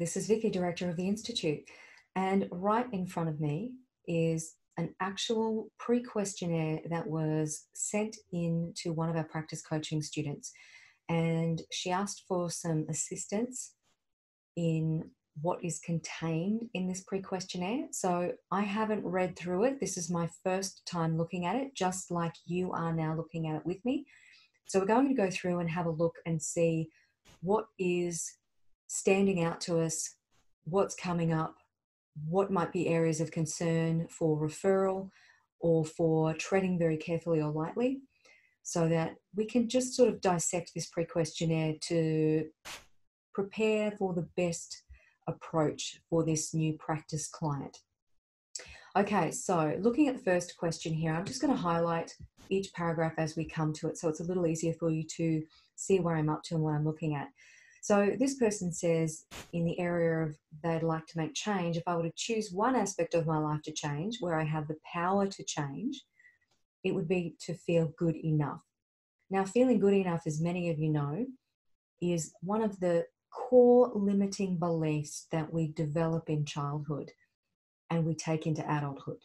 This is Vicky, Director of the Institute. And right in front of me is an actual pre questionnaire that was sent in to one of our practice coaching students. And she asked for some assistance in what is contained in this pre questionnaire. So I haven't read through it. This is my first time looking at it, just like you are now looking at it with me. So we're going to go through and have a look and see what is standing out to us, what's coming up, what might be areas of concern for referral or for treading very carefully or lightly, so that we can just sort of dissect this pre questionnaire to prepare for the best approach for this new practice client. Okay, so looking at the first question here, I'm just going to highlight each paragraph as we come to it so it's a little easier for you to see where I'm up to and what I'm looking at. So this person says in the area of they'd like to make change, if I were to choose one aspect of my life to change where I have the power to change, it would be to feel good enough. Now, feeling good enough, as many of you know, is one of the core limiting beliefs that we develop in childhood and we take into adulthood.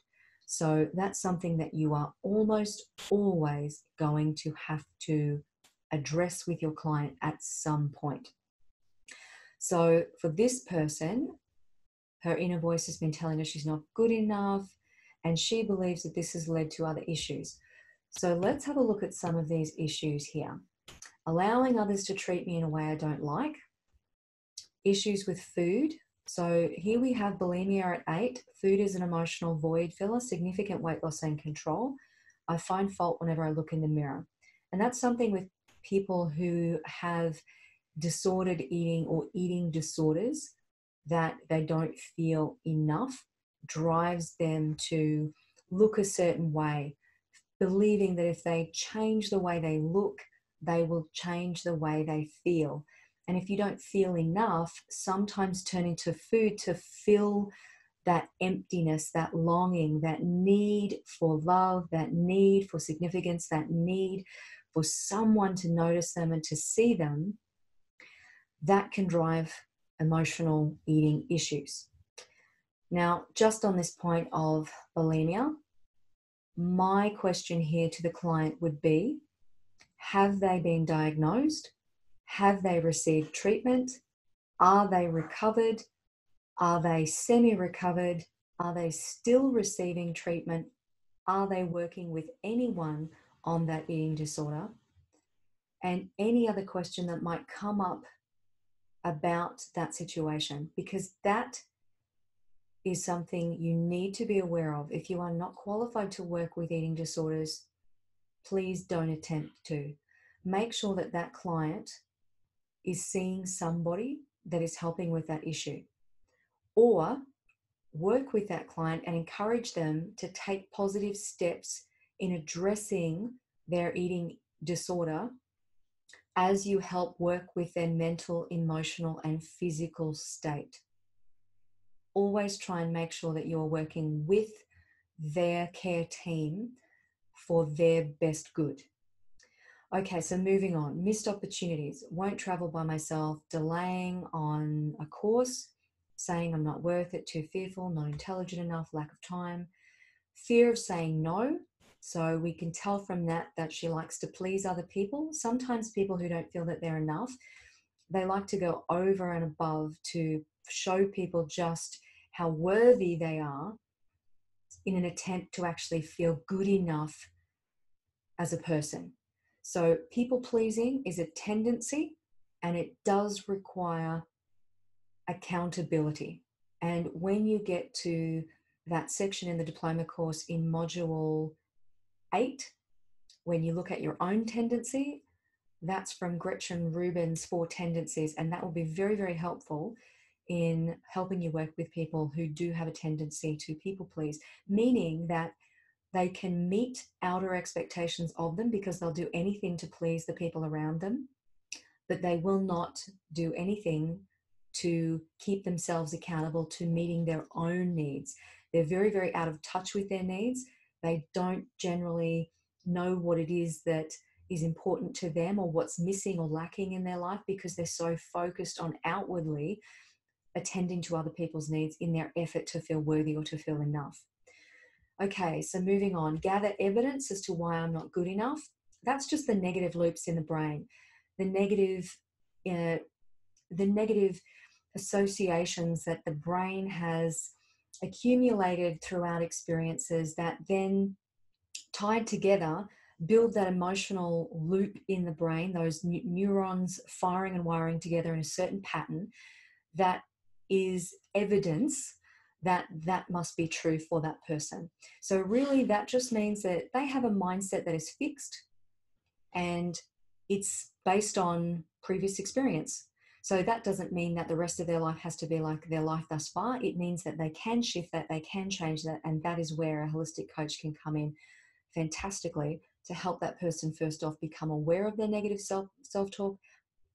So that's something that you are almost always going to have to address with your client at some point. So for this person, her inner voice has been telling her she's not good enough, and she believes that this has led to other issues. So let's have a look at some of these issues here. Allowing others to treat me in a way I don't like, issues with food. So here we have bulimia at eight. Food is an emotional void filler, significant weight loss and control. I find fault whenever I look in the mirror. And that's something with people who have disordered eating or eating disorders that they don't feel enough drives them to look a certain way, believing that if they change the way they look, they will change the way they feel. And if you don't feel enough, sometimes turning to food to fill that emptiness, that longing, that need for love, that need for significance, that need for someone to notice them and to see them that can drive emotional eating issues. Now, just on this point of bulimia, my question here to the client would be Have they been diagnosed? Have they received treatment? Are they recovered? Are they semi recovered? Are they still receiving treatment? Are they working with anyone on that eating disorder? And any other question that might come up about that situation because that is something you need to be aware of. If you are not qualified to work with eating disorders, please don't attempt to. Make sure that that client is seeing somebody that is helping with that issue. Or work with that client and encourage them to take positive steps in addressing their eating disorder as you help work with their mental, emotional, and physical state. Always try and make sure that you're working with their care team for their best good. Okay, so moving on. Missed opportunities. Won't travel by myself, delaying on a course, saying I'm not worth it, too fearful, not intelligent enough, lack of time. Fear of saying no, so we can tell from that that she likes to please other people. Sometimes people who don't feel that they're enough, they like to go over and above to show people just how worthy they are in an attempt to actually feel good enough as a person. So, people pleasing is a tendency and it does require accountability. And when you get to that section in the diploma course in module eight, when you look at your own tendency, that's from Gretchen Rubin's Four Tendencies, and that will be very, very helpful in helping you work with people who do have a tendency to people please, meaning that they can meet outer expectations of them because they'll do anything to please the people around them, but they will not do anything to keep themselves accountable to meeting their own needs. They're very, very out of touch with their needs they don't generally know what it is that is important to them or what's missing or lacking in their life because they're so focused on outwardly attending to other people's needs in their effort to feel worthy or to feel enough. Okay, so moving on, gather evidence as to why I'm not good enough. That's just the negative loops in the brain, the negative, uh, the negative associations that the brain has accumulated throughout experiences that then tied together build that emotional loop in the brain, those neurons firing and wiring together in a certain pattern that is evidence that that must be true for that person. So, really, that just means that they have a mindset that is fixed and it's based on previous experience. So, that doesn't mean that the rest of their life has to be like their life thus far. It means that they can shift that, they can change that, and that is where a holistic coach can come in fantastically to help that person first off become aware of their negative self self talk,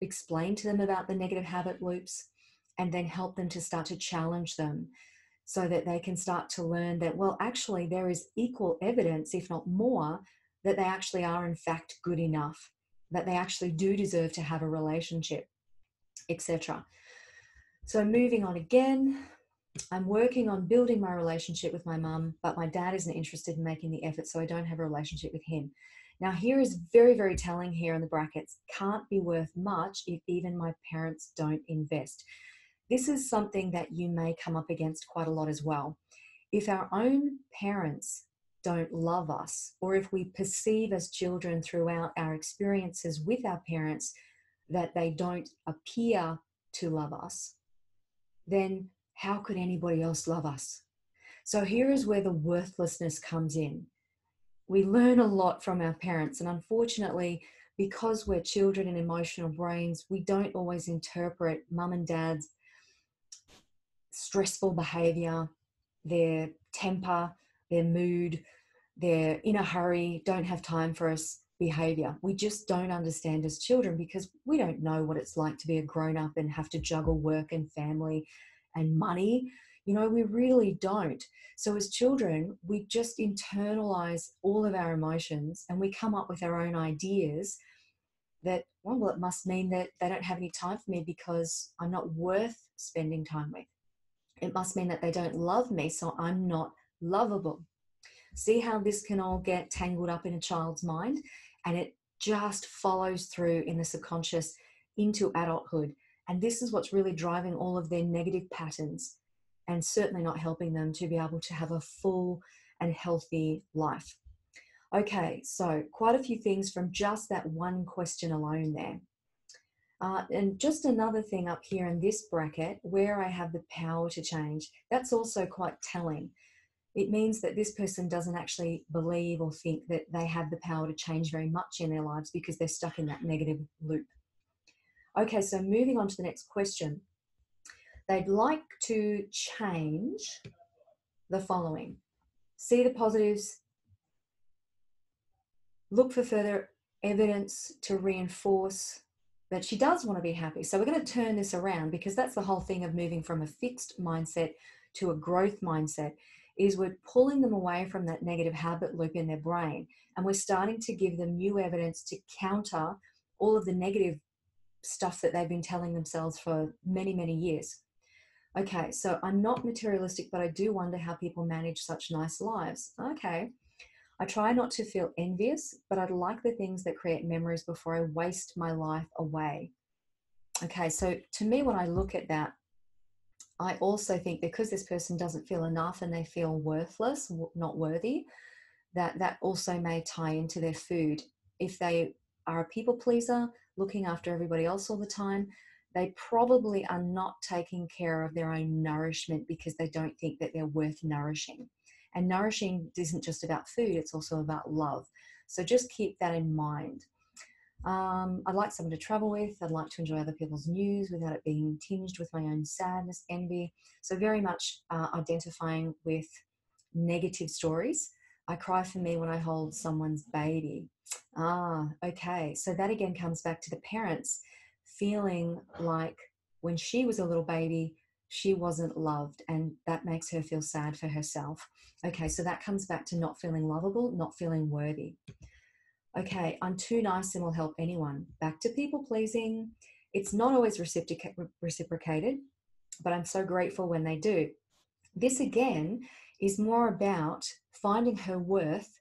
explain to them about the negative habit loops, and then help them to start to challenge them so that they can start to learn that well actually there is equal evidence if not more that they actually are in fact good enough that they actually do deserve to have a relationship etc so moving on again I'm working on building my relationship with my mum, but my dad isn't interested in making the effort, so I don't have a relationship with him. Now, here is very, very telling here in the brackets can't be worth much if even my parents don't invest. This is something that you may come up against quite a lot as well. If our own parents don't love us, or if we perceive as children throughout our experiences with our parents that they don't appear to love us, then how could anybody else love us? So here is where the worthlessness comes in. We learn a lot from our parents, and unfortunately, because we're children and emotional brains, we don't always interpret mum and dad's stressful behavior, their temper, their mood, they're in a hurry, don't have time for us behavior. We just don't understand as children because we don't know what it's like to be a grown up and have to juggle work and family and money. You know, we really don't. So, as children, we just internalize all of our emotions and we come up with our own ideas that, well, well, it must mean that they don't have any time for me because I'm not worth spending time with. It must mean that they don't love me, so I'm not lovable. See how this can all get tangled up in a child's mind and it just follows through in the subconscious into adulthood. And this is what's really driving all of their negative patterns and certainly not helping them to be able to have a full and healthy life. Okay, so quite a few things from just that one question alone there. Uh, and just another thing up here in this bracket where I have the power to change, that's also quite telling. It means that this person doesn't actually believe or think that they have the power to change very much in their lives because they're stuck in that negative loop. Okay, so moving on to the next question. They'd like to change the following see the positives, look for further evidence to reinforce that she does want to be happy. So we're going to turn this around because that's the whole thing of moving from a fixed mindset to a growth mindset is we're pulling them away from that negative habit loop in their brain and we're starting to give them new evidence to counter all of the negative stuff that they've been telling themselves for many, many years. Okay, so I'm not materialistic, but I do wonder how people manage such nice lives. Okay, I try not to feel envious, but I'd like the things that create memories before I waste my life away. Okay, so to me, when I look at that, I also think because this person doesn't feel enough and they feel worthless, not worthy, that that also may tie into their food. If they are a people pleaser, looking after everybody else all the time, they probably are not taking care of their own nourishment because they don't think that they're worth nourishing. And nourishing isn't just about food, it's also about love. So just keep that in mind. Um, I'd like someone to travel with. I'd like to enjoy other people's news without it being tinged with my own sadness, envy. So, very much uh, identifying with negative stories. I cry for me when I hold someone's baby. Ah, okay. So that again comes back to the parents feeling like when she was a little baby, she wasn't loved, and that makes her feel sad for herself. Okay, so that comes back to not feeling lovable, not feeling worthy. Okay, I'm too nice and will help anyone. Back to people pleasing. It's not always reciprocated. but I'm so grateful when they do. This again is more about finding her worth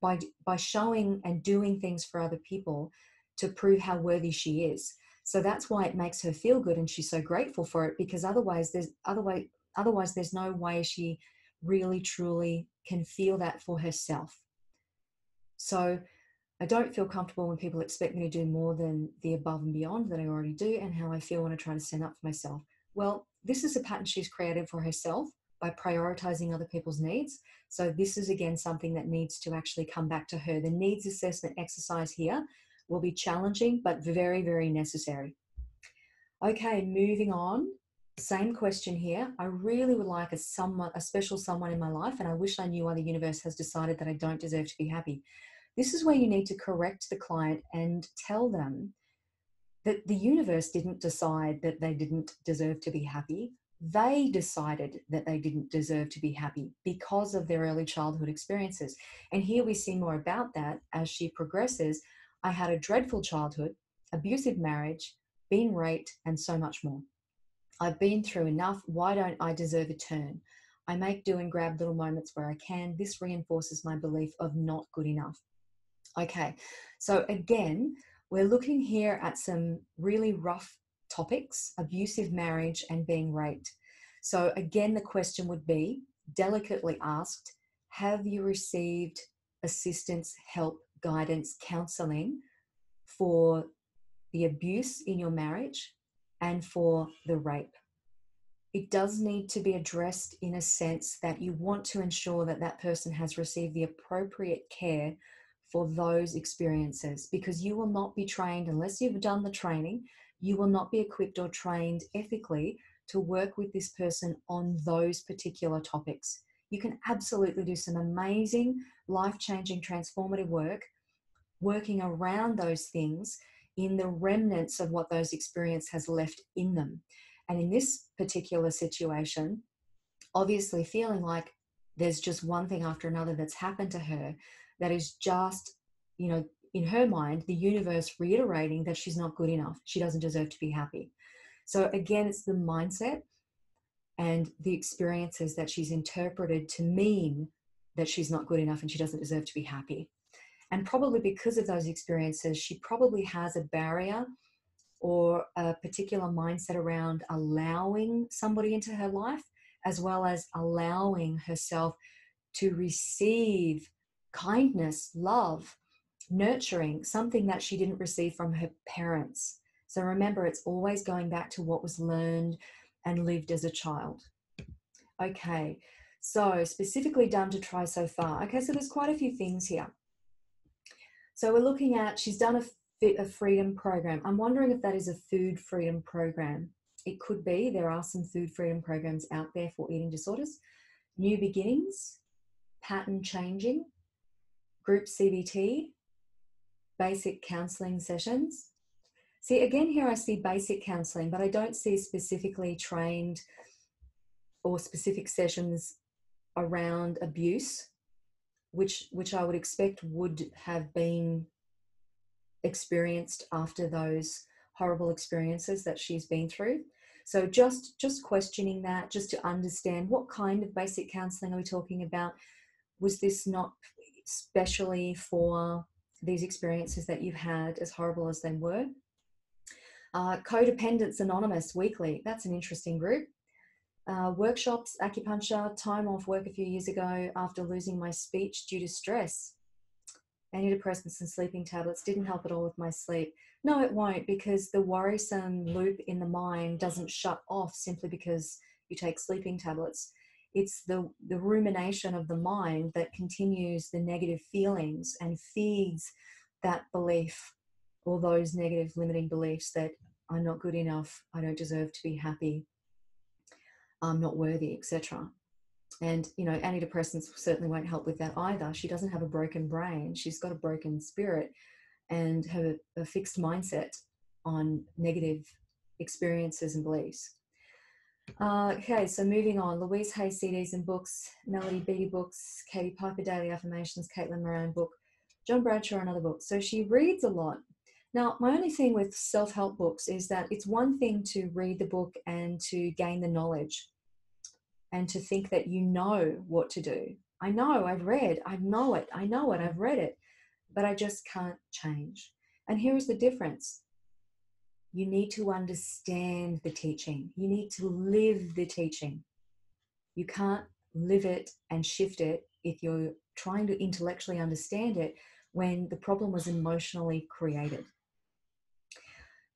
by, by showing and doing things for other people to prove how worthy she is. So that's why it makes her feel good and she's so grateful for it because otherwise there's otherwise otherwise there's no way she really truly can feel that for herself. So I don't feel comfortable when people expect me to do more than the above and beyond that I already do and how I feel when I try to stand up for myself. Well, this is a pattern she's created for herself by prioritizing other people's needs. So, this is again something that needs to actually come back to her. The needs assessment exercise here will be challenging, but very, very necessary. Okay, moving on. Same question here. I really would like a someone, a special someone in my life, and I wish I knew why the universe has decided that I don't deserve to be happy. This is where you need to correct the client and tell them that the universe didn't decide that they didn't deserve to be happy. They decided that they didn't deserve to be happy because of their early childhood experiences. And here we see more about that as she progresses. I had a dreadful childhood, abusive marriage, been raped, and so much more. I've been through enough. Why don't I deserve a turn? I make do and grab little moments where I can. This reinforces my belief of not good enough. Okay, so again, we're looking here at some really rough topics abusive marriage and being raped. So, again, the question would be delicately asked Have you received assistance, help, guidance, counseling for the abuse in your marriage and for the rape? It does need to be addressed in a sense that you want to ensure that that person has received the appropriate care for those experiences because you will not be trained unless you've done the training. You will not be equipped or trained ethically to work with this person on those particular topics. You can absolutely do some amazing, life changing, transformative work working around those things in the remnants of what those experience has left in them. And in this particular situation, obviously feeling like there's just one thing after another that's happened to her that is just, you know, in her mind, the universe reiterating that she's not good enough. She doesn't deserve to be happy. So again, it's the mindset and the experiences that she's interpreted to mean that she's not good enough and she doesn't deserve to be happy. And probably because of those experiences, she probably has a barrier or a particular mindset around allowing somebody into her life, as well as allowing herself to receive kindness, love, nurturing, something that she didn't receive from her parents. So remember, it's always going back to what was learned and lived as a child. Okay, so specifically done to try so far. Okay, so there's quite a few things here. So we're looking at, she's done a fit of freedom program. I'm wondering if that is a food freedom program. It could be. There are some food freedom programs out there for eating disorders. New beginnings, pattern changing, group CBT, basic counseling sessions. See, again, here I see basic counseling, but I don't see specifically trained or specific sessions around abuse, which, which I would expect would have been experienced after those horrible experiences that she's been through. So just just questioning that, just to understand what kind of basic counselling are we talking about? Was this not especially for these experiences that you've had, as horrible as they were. Uh, Codependence Anonymous weekly, that's an interesting group. Uh, workshops, acupuncture, time off work a few years ago after losing my speech due to stress. Antidepressants and sleeping tablets didn't help at all with my sleep. No, it won't because the worrisome loop in the mind doesn't shut off simply because you take sleeping tablets it's the, the rumination of the mind that continues the negative feelings and feeds that belief or those negative limiting beliefs that I'm not good enough, I don't deserve to be happy, I'm not worthy, etc. And you know, antidepressants certainly won't help with that either. She doesn't have a broken brain; she's got a broken spirit and have a, a fixed mindset on negative experiences and beliefs. Uh, okay, so moving on. Louise Hay CDs and books, Melody Beattie books, Katie Piper Daily Affirmations, Caitlin Moran book, John Bradshaw another book. So she reads a lot. Now, my only thing with self help books is that it's one thing to read the book and to gain the knowledge and to think that you know what to do. I know, I've read, I know it, I know it, I've read it, but I just can't change. And here is the difference you need to understand the teaching, you need to live the teaching. You can't live it and shift it if you're trying to intellectually understand it when the problem was emotionally created.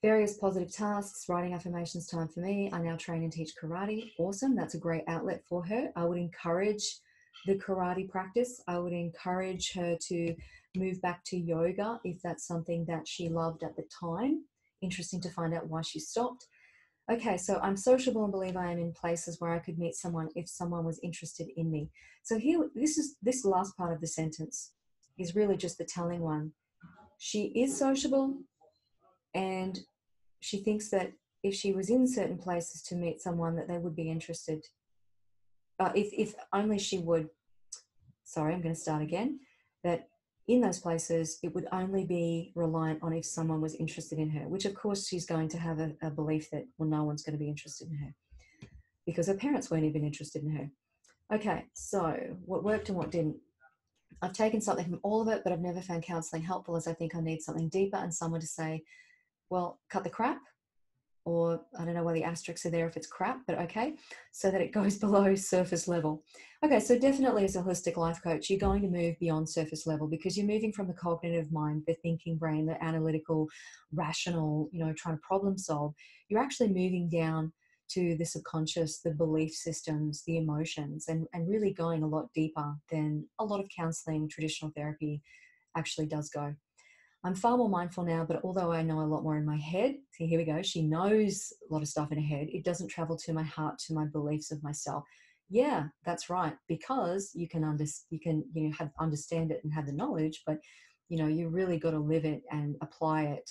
Various positive tasks, writing affirmations time for me. I now train and teach karate. Awesome. That's a great outlet for her. I would encourage the karate practice. I would encourage her to move back to yoga if that's something that she loved at the time. Interesting to find out why she stopped. Okay, so I'm sociable and believe I am in places where I could meet someone if someone was interested in me. So here, this is this last part of the sentence is really just the telling one. She is sociable, and she thinks that if she was in certain places to meet someone that they would be interested uh, if, if only she would sorry i'm going to start again that in those places it would only be reliant on if someone was interested in her which of course she's going to have a, a belief that well no one's going to be interested in her because her parents weren't even interested in her. Okay so what worked and what didn't. I've taken something from all of it, but I've never found counseling helpful as I think I need something deeper and someone to say, well, cut the crap, or I don't know why the asterisks are there if it's crap, but okay, so that it goes below surface level. Okay, so definitely as a holistic life coach, you're going to move beyond surface level because you're moving from the cognitive mind, the thinking brain, the analytical, rational, you know, trying to problem solve. You're actually moving down to the subconscious, the belief systems, the emotions, and, and really going a lot deeper than a lot of counseling, traditional therapy actually does go. I'm far more mindful now, but although I know a lot more in my head, see, here we go, she knows a lot of stuff in her head, it doesn't travel to my heart, to my beliefs of myself. Yeah, that's right, because you can under, you can you know have understand it and have the knowledge, but you know you really got to live it and apply it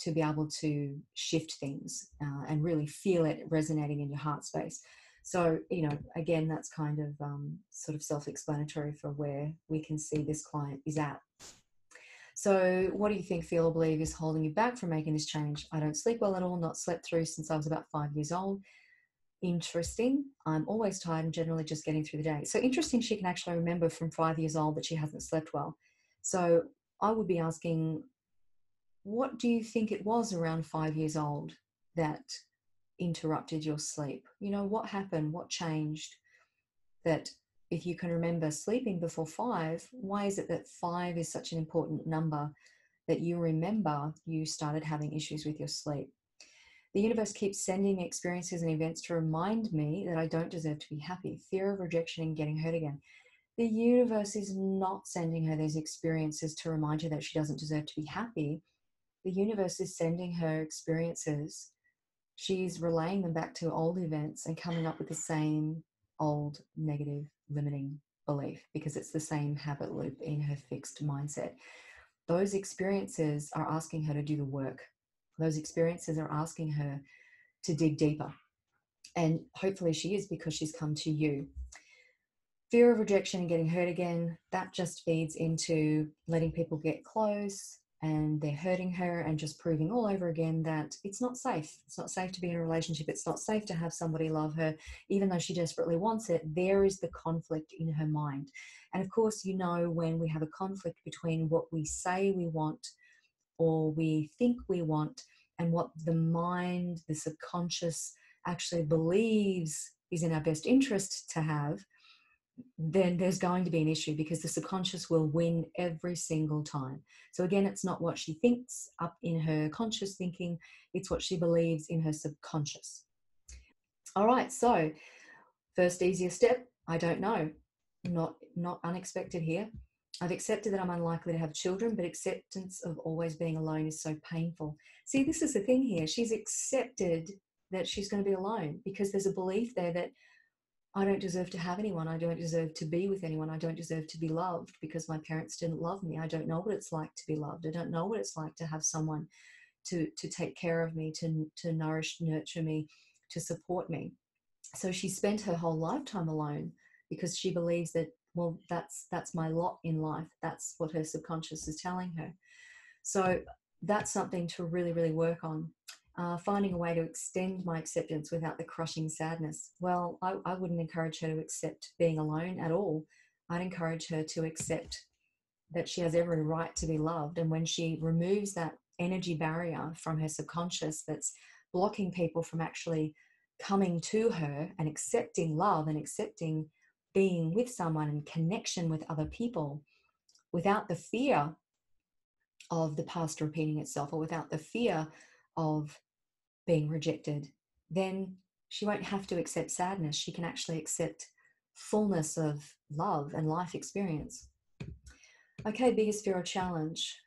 to be able to shift things uh, and really feel it resonating in your heart space. So, you know, again, that's kind of um, sort of self explanatory for where we can see this client is at. So, what do you think, feel or believe, is holding you back from making this change? I don't sleep well at all, not slept through since I was about five years old. Interesting. I'm always tired and generally just getting through the day. So, interesting, she can actually remember from five years old that she hasn't slept well. So, I would be asking, what do you think it was around five years old that interrupted your sleep? You know, what happened? What changed that if you can remember sleeping before five, why is it that five is such an important number that you remember you started having issues with your sleep? The universe keeps sending me experiences and events to remind me that I don't deserve to be happy. Fear of rejection and getting hurt again. The universe is not sending her these experiences to remind her that she doesn't deserve to be happy. The universe is sending her experiences. She's relaying them back to old events and coming up with the same old negative limiting belief because it's the same habit loop in her fixed mindset. Those experiences are asking her to do the work. Those experiences are asking her to dig deeper. And hopefully she is because she's come to you. Fear of rejection and getting hurt again, that just feeds into letting people get close, and they're hurting her and just proving all over again that it's not safe. It's not safe to be in a relationship. It's not safe to have somebody love her, even though she desperately wants it. There is the conflict in her mind. And of course, you know, when we have a conflict between what we say we want or we think we want and what the mind, the subconscious, actually believes is in our best interest to have, then there's going to be an issue because the subconscious will win every single time. So, again, it's not what she thinks up in her conscious thinking, it's what she believes in her subconscious. All right, so first easiest step I don't know. Not, not unexpected here. I've accepted that I'm unlikely to have children, but acceptance of always being alone is so painful. See, this is the thing here. She's accepted that she's going to be alone because there's a belief there that I don't deserve to have anyone. I don't deserve to be with anyone. I don't deserve to be loved because my parents didn't love me. I don't know what it's like to be loved. I don't know what it's like to have someone to to take care of me, to to nourish, nurture me, to support me. So she spent her whole lifetime alone because she believes that well that's that's my lot in life. That's what her subconscious is telling her. So that's something to really, really work on. Uh, finding a way to extend my acceptance without the crushing sadness. Well, I, I wouldn't encourage her to accept being alone at all. I'd encourage her to accept that she has every right to be loved. And when she removes that energy barrier from her subconscious that's blocking people from actually coming to her and accepting love and accepting being with someone and connection with other people without the fear of the past repeating itself or without the fear of being rejected, then she won't have to accept sadness. She can actually accept fullness of love and life experience. Okay, biggest fear or challenge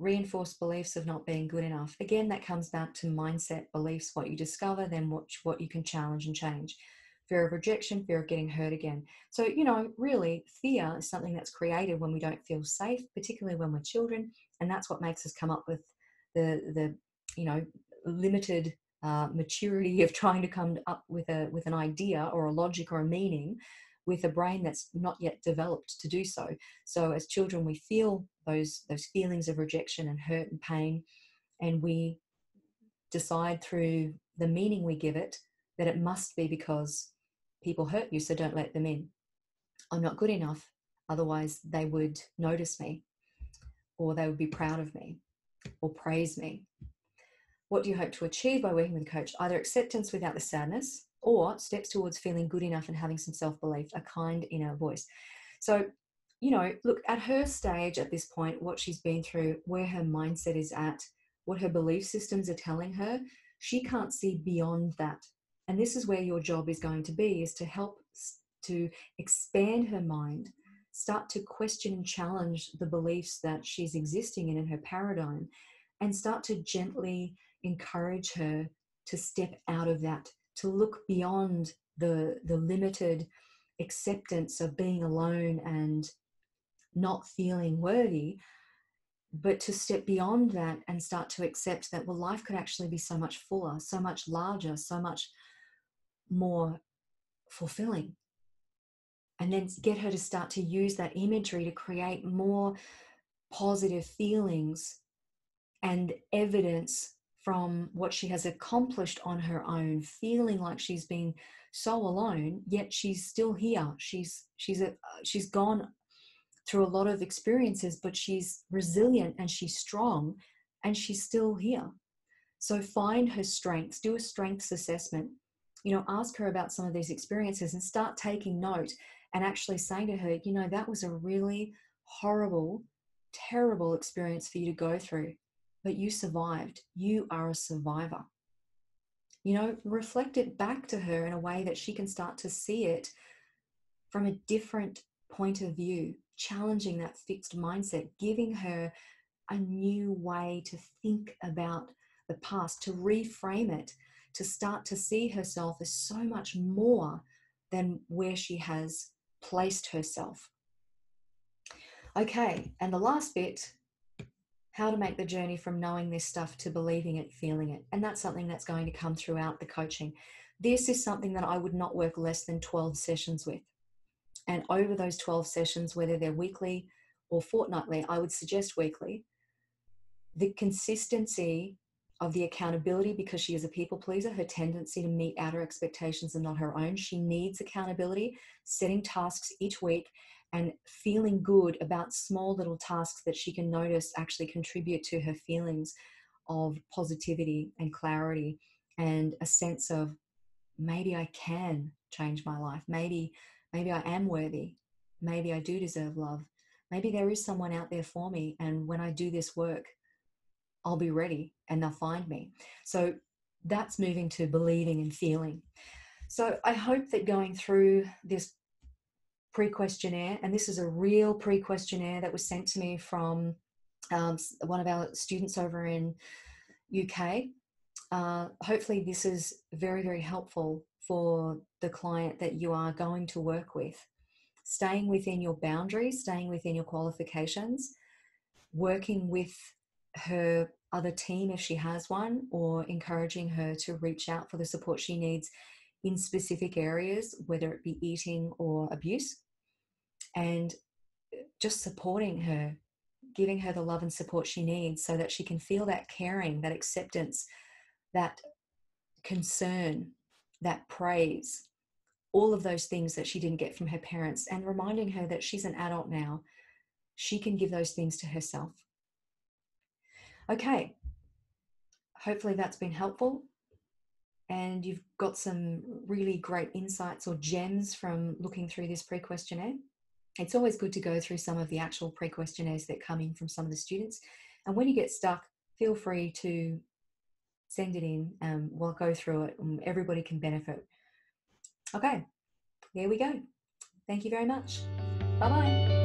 reinforced beliefs of not being good enough. Again, that comes back to mindset beliefs, what you discover, then what, what you can challenge and change. Fear of rejection, fear of getting hurt again. So, you know, really, fear is something that's created when we don't feel safe, particularly when we're children. And that's what makes us come up with the, the you know, limited uh, maturity of trying to come up with a with an idea or a logic or a meaning with a brain that's not yet developed to do so. So as children, we feel those those feelings of rejection and hurt and pain, and we decide through the meaning we give it that it must be because people hurt you, so don't let them in. I'm not good enough, otherwise they would notice me, or they would be proud of me, or praise me. What do you hope to achieve by working with a coach? Either acceptance without the sadness, or steps towards feeling good enough and having some self belief, a kind inner voice. So, you know, look at her stage at this point, what she's been through, where her mindset is at, what her belief systems are telling her, she can't see beyond that. And this is where your job is going to be is to help to expand her mind, start to question and challenge the beliefs that she's existing in in her paradigm, and start to gently encourage her to step out of that to look beyond the the limited acceptance of being alone and not feeling worthy but to step beyond that and start to accept that well life could actually be so much fuller so much larger so much more fulfilling. And then get her to start to use that imagery to create more positive feelings and evidence from what she has accomplished on her own feeling like she's been so alone yet she's still here. She's she's a, she's gone through a lot of experiences but she's resilient and she's strong and she's still here. So find her strengths do a strengths assessment. You know ask her about some of these experiences and start taking note and actually saying to her you know that was a really horrible terrible experience for you to go through but you survived. You are a survivor. You know, reflect it back to her in a way that she can start to see it from a different point of view, challenging that fixed mindset, giving her a new way to think about the past, to reframe it, to start to see herself as so much more than where she has placed herself. Okay, and the last bit how to make the journey from knowing this stuff to believing it, feeling it. And that's something that's going to come throughout the coaching. This is something that I would not work less than 12 sessions with. And over those 12 sessions, whether they're weekly or fortnightly, I would suggest weekly, the consistency of the accountability because she is a people pleaser, her tendency to meet outer expectations and not her own. She needs accountability, setting tasks each week and feeling good about small little tasks that she can notice actually contribute to her feelings of positivity and clarity and a sense of maybe I can change my life. Maybe, maybe I am worthy. Maybe I do deserve love. Maybe there is someone out there for me. And when I do this work, I'll be ready and they'll find me. So that's moving to believing and feeling. So I hope that going through this pre questionnaire, and this is a real pre questionnaire that was sent to me from um, one of our students over in UK. Uh, hopefully, this is very, very helpful for the client that you are going to work with. Staying within your boundaries, staying within your qualifications, working with her other team if she has one, or encouraging her to reach out for the support she needs in specific areas, whether it be eating or abuse, and uh, just supporting her giving her the love and support she needs so that she can feel that caring, that acceptance, that concern, that praise, all of those things that she didn't get from her parents, and reminding her that she's an adult now. She can give those things to herself. Okay, hopefully that's been helpful and you've got some really great insights or gems from looking through this pre questionnaire. It's always good to go through some of the actual pre questionnaires that come in from some of the students. And when you get stuck, feel free to send it in. Um, we'll go through it. And everybody can benefit. Okay, there we go. Thank you very much. Bye bye.